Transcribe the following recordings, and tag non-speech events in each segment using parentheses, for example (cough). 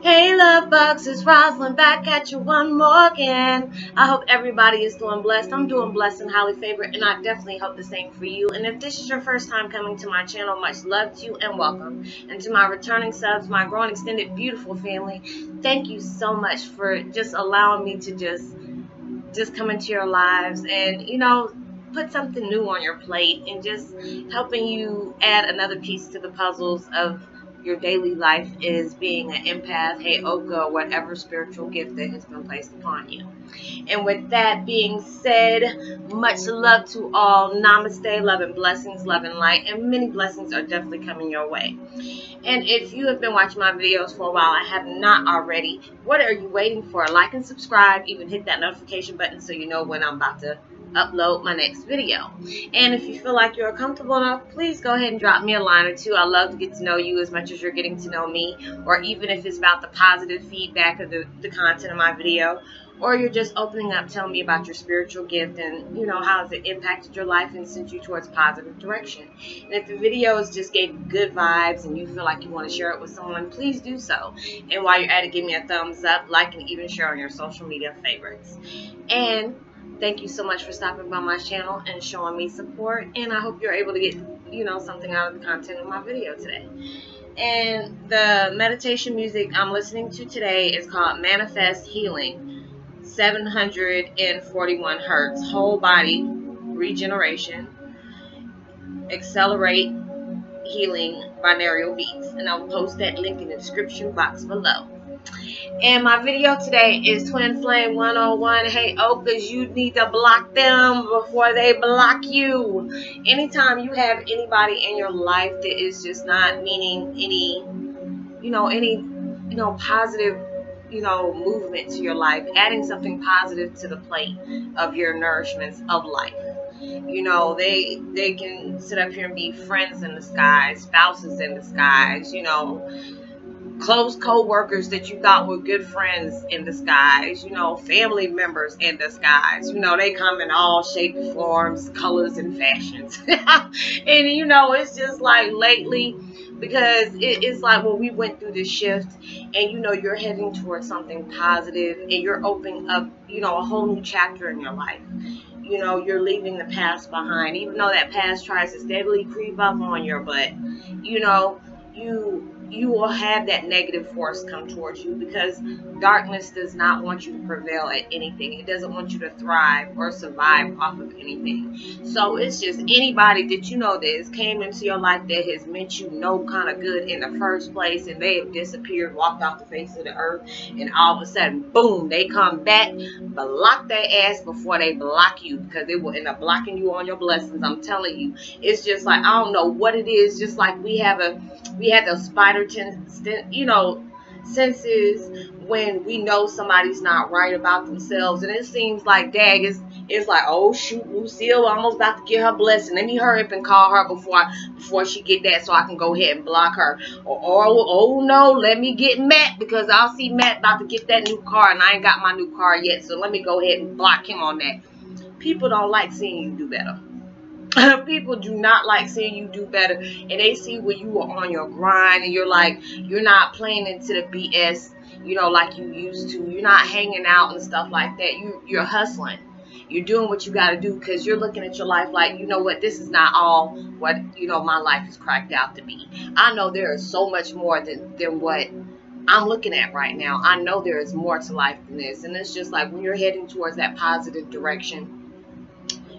Hey love bugs, it's Roslynn back at you one more again. I hope everybody is doing blessed. I'm doing blessed and highly favored and I definitely hope the same for you. And if this is your first time coming to my channel, much love to you and welcome. And to my returning subs, my growing extended beautiful family, thank you so much for just allowing me to just just come into your lives and you know put something new on your plate and just helping you add another piece to the puzzles of your daily life is being an empath, heyoka, or oh, whatever spiritual gift that has been placed upon you. And with that being said, much love to all. Namaste, love and blessings, love and light, and many blessings are definitely coming your way. And if you have been watching my videos for a while, I have not already, what are you waiting for? Like and subscribe, even hit that notification button so you know when I'm about to upload my next video. And if you feel like you're comfortable enough, please go ahead and drop me a line or two. I love to get to know you as much as you're getting to know me, or even if it's about the positive feedback of the, the content of my video, or you're just opening up, telling me about your spiritual gift and, you know, how has it impacted your life and sent you towards positive direction. And if the videos just gave good vibes and you feel like you want to share it with someone, please do so. And while you're at it, give me a thumbs up, like, and even share on your social media favorites. And thank you so much for stopping by my channel and showing me support and I hope you're able to get you know something out of the content of my video today. And the meditation music I'm listening to today is called Manifest Healing 741 hertz whole body regeneration accelerate healing binaural beats. And I'll post that link in the description box below and my video today is Twin Flame 101. Heyokas, you need to block them before they block you. Anytime you have anybody in your life that is just not meaning any, you know, any, you know, positive, you know, movement to your life, adding something positive to the plate of your nourishments of life. You know, they they can sit up here and be friends in disguise, spouses in disguise, you know, close co-workers that you thought were good friends in disguise, you know, family members in disguise. You know, they come in all shapes, forms, colors, and fashions. (laughs) and you know, it's just like lately because it, it's like when we went through this shift and you know you're heading towards something positive and you're opening up, you know, a whole new chapter in your life. You know, you're leaving the past behind, even though that past tries to steadily creep up on your butt. You know, you you will have that negative force come towards you because darkness does not want you to prevail at anything. It doesn't want you to thrive or survive off of anything. So it's just anybody that you know that has came into your life that has meant you no kind of good in the first place and they have disappeared, walked off the face of the earth, and all of a sudden, boom, they come back, block their ass before they block you because they will end up blocking you on your blessings. I'm telling you. It's just like I don't know what it is, just like we have a we had those spider you know, senses when we know somebody's not right about themselves. And it seems like Dag is it's like, oh shoot, Lucille almost about to get her blessing. Let me hurry up and call her before I, before she get that so I can go ahead and block her. Or, or oh no, let me get Matt because I'll see Matt about to get that new car and I ain't got my new car yet. So let me go ahead and block him on that. People don't like seeing you do better. (laughs) people do not like seeing you do better and they see when you are on your grind and you're like you're not playing into the bs you know like you used to you're not hanging out and stuff like that you you're hustling you're doing what you got to do because you're looking at your life like you know what this is not all what you know my life is cracked out to be i know there is so much more than than what I'm looking at right now. I know there is more to life than this. And it's just like when you're heading towards that positive direction,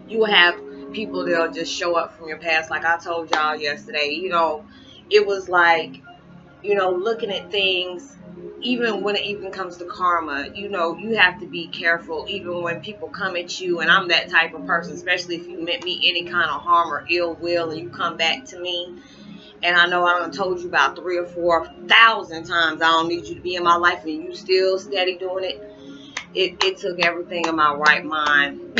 you will have people that'll just show up from your past. Like I told y'all yesterday, you know, it was like, you know, looking at things, even when it even comes to karma, you know, you have to be careful even when people come at you. And I'm that type of person, especially if you meant me any kind of harm or ill will and you come back to me. And I know I have told you about three or four thousand times I don't need you to be in my life and you still steady doing it. It, it took everything in my right mind. (laughs)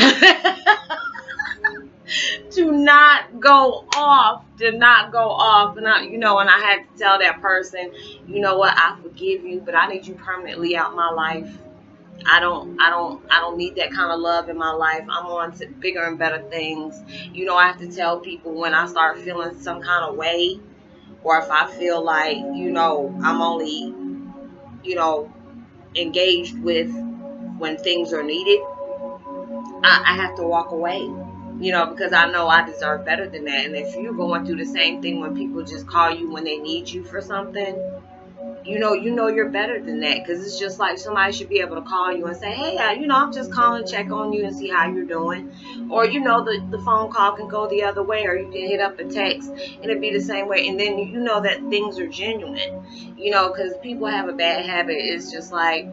(laughs) to not go off, to not go off. And I, you know, and I had to tell that person, you know what, I forgive you, but I need you permanently out my life. I don't, I don't, I don't need that kind of love in my life. I'm on to bigger and better things. You know, I have to tell people when I start feeling some kind of way, or if I feel like, you know, I'm only you know, engaged with when things are needed, I, I have to walk away. You know, because I know I deserve better than that. And if you're going through the same thing when people just call you when they need you for something, you know, you know you're better than that because it's just like somebody should be able to call you and say, hey, uh, you know, I'm just calling check on you and see how you're doing. Or, you know, the, the phone call can go the other way or you can hit up a text and it'd be the same way. And then you know that things are genuine, you know, because people have a bad habit. It's just like,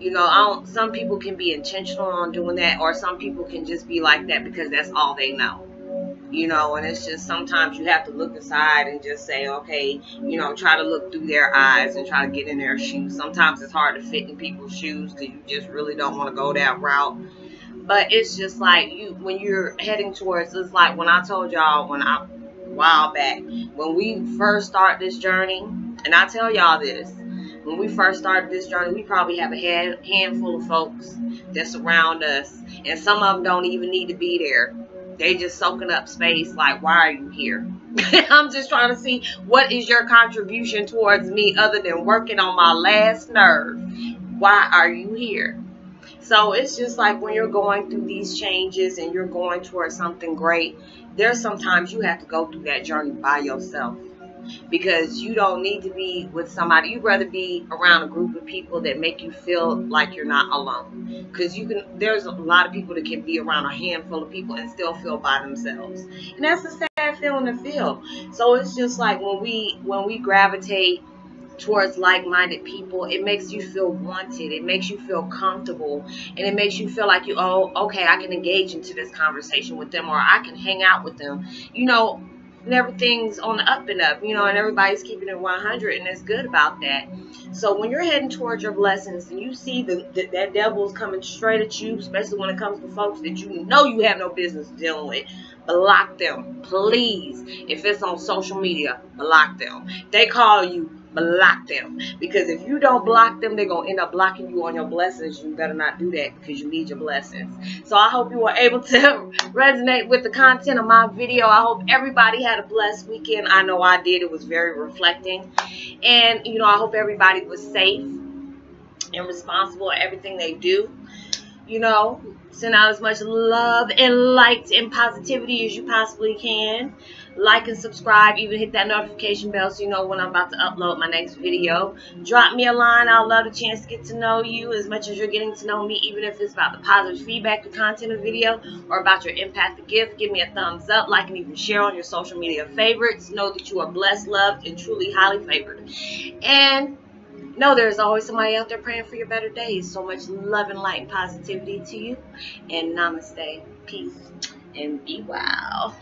you know, I don't, some people can be intentional on doing that or some people can just be like that because that's all they know you know, and it's just sometimes you have to look aside and just say, okay, you know, try to look through their eyes and try to get in their shoes. Sometimes it's hard to fit in people's shoes because you just really don't want to go that route. But it's just like you when you're heading towards. It's like when I told y'all when I a while back when we first start this journey, and I tell y'all this. When we first started this journey, we probably have a hand, handful of folks that surround us, and some of them don't even need to be there. They just soaking up space like why are you here? (laughs) I'm just trying to see what is your contribution towards me other than working on my last nerve? Why are you here? So it's just like when you're going through these changes and you're going towards something great there's sometimes you have to go through that journey by yourself because you don't need to be with somebody. You'd rather be around a group of people that make you feel like you're not alone. Because you can, there's a lot of people that can be around a handful of people and still feel by themselves, and that's a sad feeling to feel. So it's just like when we when we gravitate towards like-minded people it makes you feel wanted it makes you feel comfortable and it makes you feel like you oh okay i can engage into this conversation with them or i can hang out with them you know and everything's on the up and up, you know, and everybody's keeping it 100, and it's good about that. So when you're heading towards your blessings and you see the, the, that devil's coming straight at you, especially when it comes to folks that you know you have no business dealing with, block them, please. If it's on social media, block them. They call you block them. Because if you don't block them, they're going to end up blocking you on your blessings. You better not do that because you need your blessings. So I hope you were able to (laughs) resonate with the content of my video. I hope everybody had a blessed weekend. I know I did. It was very reflecting. And, you know, I hope everybody was safe and responsible at everything they do. You know, send out as much love and light and positivity as you possibly can. Like and subscribe even hit that notification bell so you know when i'm about to upload my next video. Drop me a line i'll love a chance to get to know you as much as you're getting to know me even if it's about the positive feedback the content of the video or about your impact the gift. Give me a thumbs up like and even share on your social media favorites. Know that you are blessed loved and truly highly favored. And know there's always somebody out there praying for your better days. So much love and light and positivity to you. And namaste. Peace. And be well